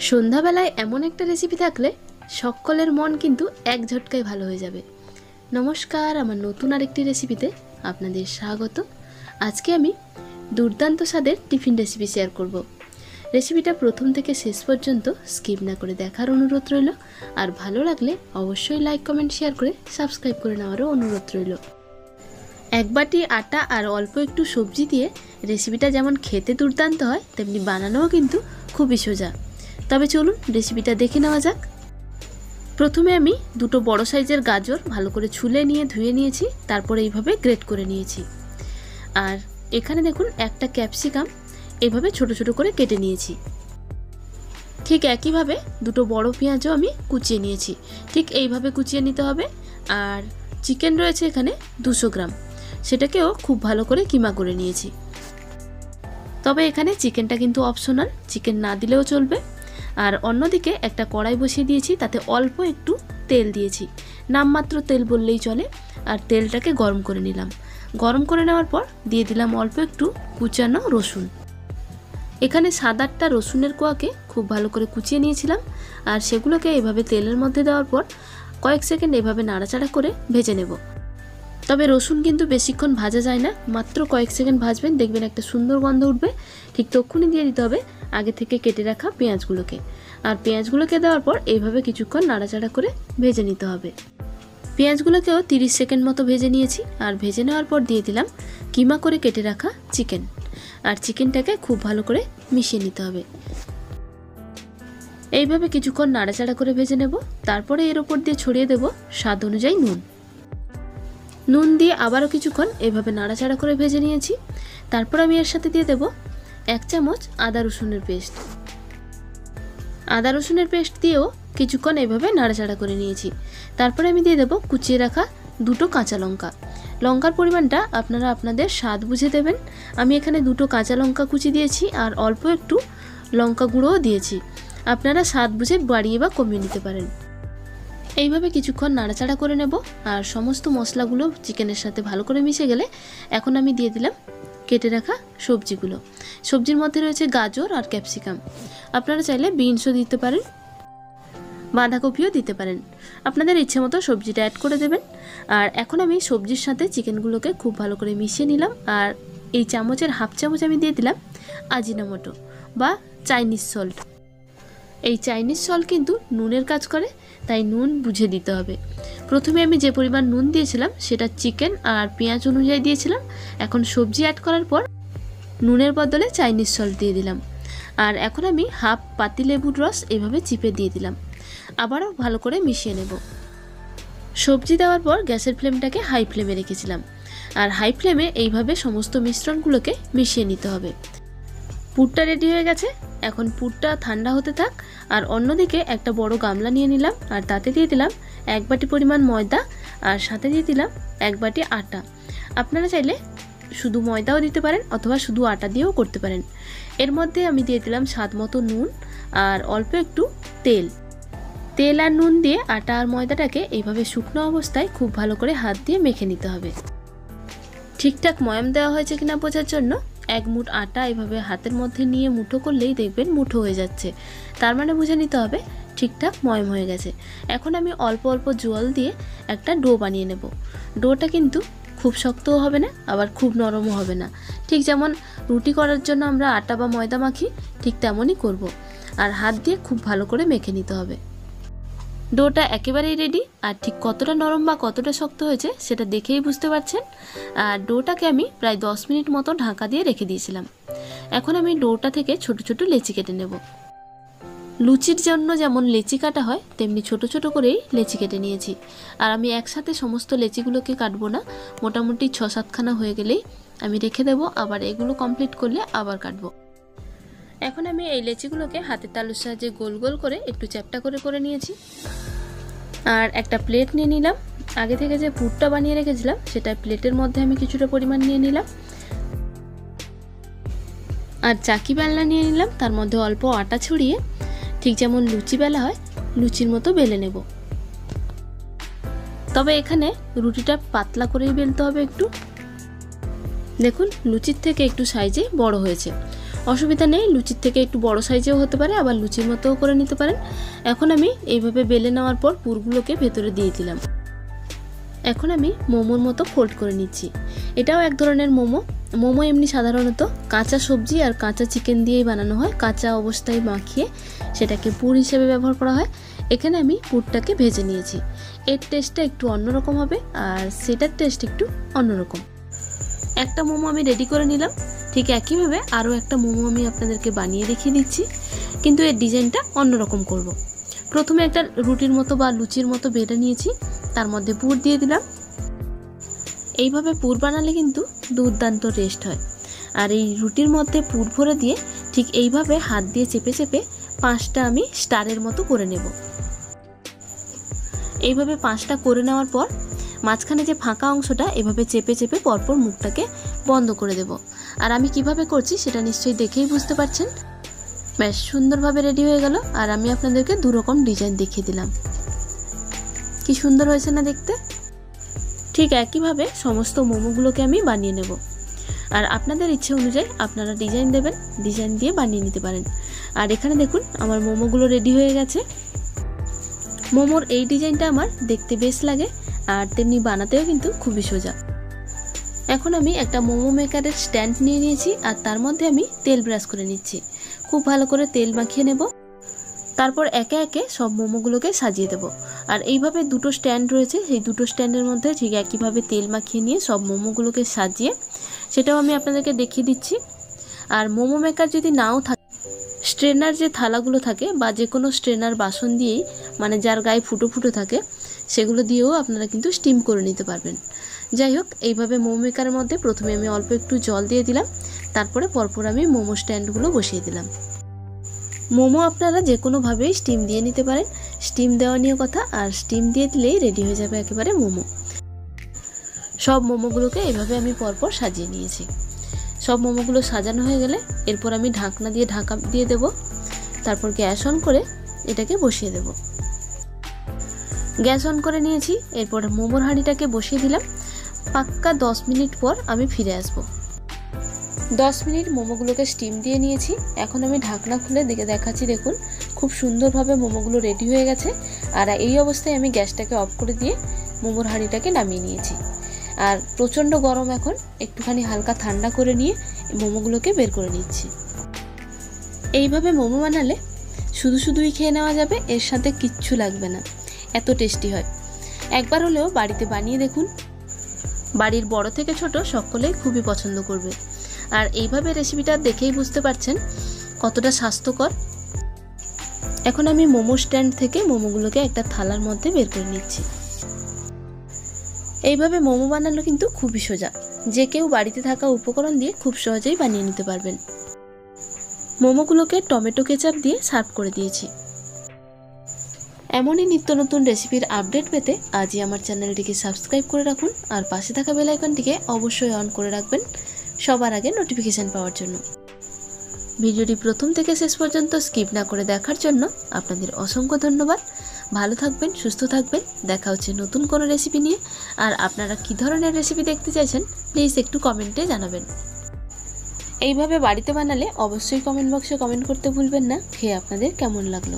সন্ধ্যাবেলায় এমন একটা রেসিপি থাকলে সকলের মন কিন্তু এক ঝটকায় ভালো হয়ে যাবে। নমস্কার, আমার নতুন আরেকটি রেসিপিতে আপনাদের স্বাগত। আজকে আমি দুর্দান্ত স্বাদের টিফিন রেসিপি শেয়ার করব। রেসিপিটা প্রথম থেকে শেষ পর্যন্ত স্কিপ না করে দেখার অনুরোধ রইল, আর ভালো লাগলে অবশ্যই লাইক কমেন্ট শেয়ার করে সাবস্ক্রাইব করে নেওয়ারও অনুরোধ রইল। এক বাটি আটা আর অল্প একটু সবজি দিয়ে রেসিপিটা যেমন খেতে দুর্দান্ত হয়, তেমনি বানানোও কিন্তু খুবই সোজা। তবে চলুন রেসিপিটা দেখে নেওয়া যাক। প্রথমে আমি দুটো বড় সাইজের গাজর ভালো করে ছুলে নিয়ে, ধুয়ে নিয়েছি, তারপরে এইভাবে গ্রেট করে নিয়েছি। আর এখানে দেখুন একটা ক্যাপসিকাম এইভাবে ছোট ছোট করে কেটে নিয়েছি। ঠিক একইভাবে দুটো বড় পেঁয়াজও আমি কুচিয়ে নিয়েছি। ঠিক এইভাবে কুচিয়ে নিতে হবে। আর চিকেন রয়েছে এখানে দুশো গ্রাম। সেটাকেও খুব ভালো করে কিমা করে নিয়েছি। তবে এখানে চিকেনটা কিন্তু অপশনাল চিকেন না দিলেও চলবে। আর অন্যদিকে একটা কড়াই বসিয়ে দিয়েছি, তাতে অল্প একটু তেল দিয়েছি। নামমাত্র তেল বললেই চলে, আর তেলটাকে গরম করে নিলাম। গরম করে নেওয়ার পর দিয়ে দিলাম অল্প একটু কুচানো রসুন। এখানে সাত আটটা রসুনের কোয়াকে খুব ভালো করে কুচিয়ে নিয়েছিলাম, আর সেগুলোকে এভাবে তেলের মধ্যে দেওয়ার পর কয়েক সেকেন্ড এভাবে নাড়াচাড়া করে ভেজে নেব। তবে রসুন কিন্তু বেশিক্ষণ ভাজা যায় না, মাত্র কয়েক সেকেন্ড ভাজবেন, দেখবেন একটা সুন্দর গন্ধ উঠবে। ঠিক তক্ষুনি দিয়ে দিতে হবে আগে থেকে কেটে রাখা পেঁয়াজগুলোকে। আর পেঁয়াজগুলোকে দেওয়ার পর এইভাবে কিছুক্ষণ নাড়াচাড়া করে ভেজে নিতে হবে। পেঁয়াজগুলোকেও তিরিশ সেকেন্ড মতো ভেজে নিয়েছি আর ভেজে নেওয়ার পর দিয়ে দিলাম কিমা করে কেটে রাখা চিকেন। আর চিকেনটাকে খুব ভালো করে মিশিয়ে নিতে হবে। এইভাবে কিছুক্ষণ নাড়াচাড়া করে ভেজে নেব। তারপরে এর ওপর দিয়ে ছড়িয়ে দেব স্বাদ অনুযায়ী নুন। নুন দিয়ে আবারও কিছুক্ষণ এভাবে নাড়াচাড়া করে ভেজে নিয়েছি। তারপর আমি এর সাথে দিয়ে দেব এক চামচ আদা রসুনের পেস্ট। আদা রসুনের পেস্ট দিয়েও কিছুক্ষণ এভাবে নাড়াচাড়া করে নিয়েছি। তারপরে আমি দিয়ে দেবো কুচিয়ে রাখা দুটো কাঁচা লঙ্কা। লঙ্কার পরিমাণটা আপনারা আপনাদের স্বাদ বুঝে দেবেন। আমি এখানে দুটো কাঁচা লঙ্কা কুচি দিয়েছি আর অল্প একটু লঙ্কা গুঁড়োও দিয়েছি। আপনারা স্বাদ বুঝে বাড়িয়ে বা কমিয়ে নিতে পারেন। এইভাবে কিছুক্ষণ নাড়াচাড়া করে নেব আর সমস্ত মশলাগুলো চিকেনের সাথে ভালো করে মিশে গেলে এখন আমি দিয়ে দিলাম কেটে রাখা সবজিগুলো। সবজির মধ্যে রয়েছে গাজর আর ক্যাপসিকাম। আপনারা চাইলে বিনসও দিতে পারেন, বাঁধাকপিও দিতে পারেন। আপনাদের ইচ্ছে মতো সবজিটা অ্যাড করে দেবেন। আর এখন আমি সবজির সাথে চিকেনগুলোকে খুব ভালো করে মিশিয়ে নিলাম। আর এই চামচের হাফ চামচ আমি দিয়ে দিলাম আজিনামোটো বা চাইনিজ সল্ট। এই চাইনিজ সল্ট কিন্তু নুনের কাজ করে, তাই নুন বুঝে দিতে হবে। প্রথমে আমি যে পরিমাণ নুন দিয়েছিলাম, সেটা চিকেন আর পেঁয়াজ অনুযায়ী দিয়েছিলাম। এখন সবজি অ্যাড করার পর নুনের বদলে চাইনিজ সল দিয়ে দিলাম। আর এখন আমি হাফ পাতিলেবুর রস এভাবে চিপে দিয়ে দিলাম। আবারও ভালো করে মিশিয়ে নেব। সবজি দেওয়ার পর গ্যাসের ফ্লেমটাকে হাই ফ্লেমে রেখেছিলাম। আর হাই ফ্লেমে এইভাবে সমস্ত মিশ্রণগুলোকে মিশিয়ে নিতে হবে। পুরটা রেডি হয়ে গেছে। এখন পুরটা ঠান্ডা হতে থাক, আর অন্যদিকে একটা বড় গামলা নিয়ে নিলাম, আর তাতে দিয়ে দিলাম এক বাটি পরিমাণ ময়দা, আর সাথে দিয়ে দিলাম এক বাটি আটা। আপনারা চাইলে শুধু ময়দাও দিতে পারেন, অথবা শুধু আটা দিয়েও করতে পারেন। এর মধ্যে আমি দিয়ে দিলাম স্বাদ মতো নুন, আর অল্প একটু তেল। তেল আর নুন দিয়ে আটা আর ময়দাটাকে এইভাবে শুকনো অবস্থায় খুব ভালো করে হাত দিয়ে মেখে নিতে হবে। ঠিকঠাক ময়াম দেওয়া হয়েছে কিনা বোঝার জন্য এক মুঠ আটা এভাবে হাতের মধ্যে নিয়ে মুঠো করলেই দেখবেন মুঠো হয়ে যাচ্ছে। তার মানে বুঝে নিতে হবে ঠিকঠাক ময়ম হয়ে গেছে। এখন আমি অল্প অল্প জল দিয়ে একটা ডো বানিয়ে নেব। ডোটা কিন্তু খুব শক্তও হবে না, আবার খুব নরমও হবে না। ঠিক যেমন রুটি করার জন্য আমরা আটা বা ময়দা মাখি, ঠিক তেমনই করব। আর হাত দিয়ে খুব ভালো করে মেখে নিতে হবে। ডোটা একেবারেই রেডি আর ঠিক কতটা নরম বা কতটা শক্ত হয়েছে সেটা দেখেই বুঝতে পারছেন। আর ডোটাকে আমি প্রায় দশ মিনিট মতো ঢাকা দিয়ে রেখে দিয়েছিলাম। এখন আমি ডোটা থেকে ছোট ছোট লেচি কেটে নেব। লুচির জন্য যেমন লেচি কাটা হয়, তেমনি ছোট ছোট করেই লেচি কেটে নিয়েছি। আর আমি একসাথে সমস্ত লেচিগুলোকে কাটবো না, মোটামুটি ছ সাতখানা হয়ে গেলেই আমি রেখে দেবো, আবার এগুলো কমপ্লিট করলে আবার কাটবো। এখন আমি এই লেচিগুলোকে হাতের তালুর সাহায্যে গোল গোল করে একটু চ্যাপটা করে করে নিয়েছি। আর একটা প্লেট নিয়ে নিলাম। আগে থেকে যে পুরটা বানিয়ে রেখেছিলাম, সেটা প্লেটের মধ্যে আমি কিছুটা পরিমাণ নিয়ে নিলাম। আর চাকি বেলনা নিয়ে নিলাম, তার মধ্যে অল্প আটা ছড়িয়ে, ঠিক যেমন লুচি বেলা হয়, লুচির মতো বেলে নেব। তবে এখানে রুটিটা পাতলা করেই বেলতে হবে একটু। দেখুন, লুচির থেকে একটু সাইজে বড় হয়েছে। অসুবিধা নেই, লুচির থেকে একটু বড় সাইজেও হতে পারে, আবার লুচির মতোও করে নিতে পারেন। এখন আমি এইভাবে বেলে নেওয়ার পর পুরগুলোকে ভেতরে দিয়ে দিলাম। এখন আমি মোমোর মতো ফোল্ড করে নিচ্ছি। এটাও এক ধরনের মোমো। মোমো এমনি সাধারণত কাঁচা সবজি আর কাঁচা চিকেন দিয়েই বানানো হয়, কাঁচা অবস্থায় মাখিয়ে সেটাকে পুর হিসেবে ব্যবহার করা হয়। এখানে আমি পুরটাকে ভেজে নিয়েছি। এর টেস্টটা একটু অন্যরকম হবে আর সেটার টেস্ট একটু অন্যরকম। একটা মোমো আমি রেডি করে নিলাম। ঠিক একইভাবে আরও একটা মোমো আমি আপনাদেরকে বানিয়ে দেখিয়ে দিচ্ছি, কিন্তু এর ডিজাইনটা অন্যরকম করব। প্রথমে একটা রুটির মতো বা লুচির মতো বেড়ে নিয়েছি, তার মধ্যে পুর দিয়ে দিলাম। এইভাবে পুর বানালে কিন্তু দুর্দান্ত টেস্ট হয়। আর এই রুটির মধ্যে পুর ভরে দিয়ে ঠিক এইভাবে হাত দিয়ে চেপে চেপে পাঁচটা আমি স্টারের মতো করে নেব। এইভাবে পাঁচটা করে নেওয়ার পর মাঝখানে যে ফাঁকা অংশটা, এভাবে চেপে চেপে পরপর মুখটাকে বন্ধ করে দেব। আর আমি কীভাবে করছি সেটা নিশ্চয়ই দেখেই বুঝতে পারছেন? ব্যাস সুন্দরভাবে রেডি হয়ে গেল আর আমি আপনাদেরকে দু রকম ডিজাইন দেখিয়ে দিলাম। কি সুন্দর হয়েছে না দেখতে? ঠিক একইভাবে সমস্ত মোমোগুলোকে আমি বানিয়ে নেব। আর আপনাদের ইচ্ছে অনুযায়ী আপনারা ডিজাইন দেবেন, ডিজাইন দিয়ে বানিয়ে নিতে পারেন। আর এখানে দেখুন, আমার মোমোগুলো রেডি হয়ে গেছে। মোমোর এই ডিজাইনটা আমার দেখতে বেশ লাগে, আর তেমনি বানাতেও কিন্তু খুবই সোজা। এখন আমি একটা মোমো মেকারের স্ট্যান্ড নিয়ে নিয়েছি আর তার মধ্যে আমি তেল ব্রাশ করে নিচ্ছি। খুব ভালো করে তেল মাখিয়ে নেব। তারপর একে একে সব মোমোগুলোকে সাজিয়ে দেব। আর এইভাবে দুটো স্ট্যান্ড রয়েছে, সেই দুটো স্ট্যান্ডের মধ্যে ঠিক একইভাবে তেল মাখিয়ে নিয়ে সব মোমোগুলোকে সাজিয়ে, সেটাও আমি আপনাদেরকে দেখিয়ে দিচ্ছি। আর মোমো মেকার যদি নাও থাকে স্ট্রেনার যে থালাগুলো থাকে বা যে কোনো স্ট্রেনার বাসন দিয়েই মানে যার গায়ে ফুটো ফুটো থাকে, সেগুলো দিয়েও আপনারা কিন্তু স্টিম করে নিতে পারবেন। যাই হোক, এইভাবে মোমো মেকারের মধ্যে প্রথমে আমি অল্প একটু জল দিয়ে দিলাম, তারপরে পরপর আমি মোমো স্ট্যান্ডগুলো বসিয়ে দিলাম। মোমো আপনারা যে কোনোভাবেই স্টিম দিয়ে নিতে পারেন। স্টিম দেওয়া নিয়ে কথা, আর স্টিম দিয়ে দিলেই রেডি হয়ে যাবে একেবারে মোমো। সব মোমোগুলোকে এভাবে আমি পরপর সাজিয়ে নিয়েছি। সব মোমোগুলো সাজানো হয়ে গেলে এরপর আমি ঢাকনা দিয়ে ঢাকা দিয়ে দেব। তারপর গ্যাস অন করে এটাকে বসিয়ে দেব। গ্যাস অন করে নিয়েছি, এরপর মোমোর হাঁড়িটাকে বসিয়ে দিলাম। পাক্কা দশ মিনিট পর আমি ফিরে আসব। দশ মিনিট মোমোগুলোকে স্টিম দিয়ে নিয়েছি। এখন আমি ঢাকনা খুলে দেখে দেখাচ্ছি, দেখুন, খুব সুন্দরভাবে মোমোগুলো রেডি হয়ে গেছে। আর এই অবস্থায় আমি গ্যাসটাকে অফ করে দিয়ে মোমোর হাঁড়িটাকে নামিয়ে নিয়েছি। আর প্রচণ্ড গরম এখন। একটুখানি হালকা ঠান্ডা করে নিয়ে মোমোগুলোকে বের করে নিচ্ছি। এইভাবে মোমো বানালে শুধু শুধুই খেয়ে নেওয়া যাবে, এর সাথে কিচ্ছু লাগবে না। এত টেস্টি হয়। একবার হলেও বাড়িতে বানিয়ে দেখুন। বাড়ির বড় থেকে ছোট সকলেই খুবই পছন্দ করবে। আর এইভাবে রেসিপিটা দেখেই বুঝতে পারছেন কতটা স্বাস্থ্যকর। এখন আমি মোমো স্ট্যান্ড থেকে মোমোগুলোকে একটা থালার মধ্যে বের করে নিচ্ছি। এইভাবে মোমো বানানো কিন্তু খুবই সোজা। যে কেউ বাড়িতে থাকা উপকরণ দিয়ে খুব সহজেই বানিয়ে নিতে পারবেন। মোমোগুলোকে টমেটো কেচাপ দিয়ে সার্ভ করে দিয়েছি। এমনই নিত্য নতুন রেসিপির আপডেট পেতে আজই আমার চ্যানেলটিকে সাবস্ক্রাইব করে রাখুন আর পাশে থাকা বেল আইকনটিকে অবশ্যই অন করে রাখবেন সবার আগে নোটিফিকেশান পাওয়ার জন্য। ভিডিওটি প্রথম থেকে শেষ পর্যন্ত স্কিপ না করে দেখার জন্য আপনাদের অসংখ্য ধন্যবাদ। ভালো থাকবেন, সুস্থ থাকবেন, দেখা হচ্ছে নতুন কোনো রেসিপি নিয়ে। আর আপনারা কি ধরনের রেসিপি দেখতে চাইছেন প্লিজ একটু কমেন্টে জানাবেন। এইভাবে বাড়িতে বানালে অবশ্যই কমেন্ট বক্সে কমেন্ট করতে ভুলবেন না। খেয়ে আপনাদের কেমন লাগল?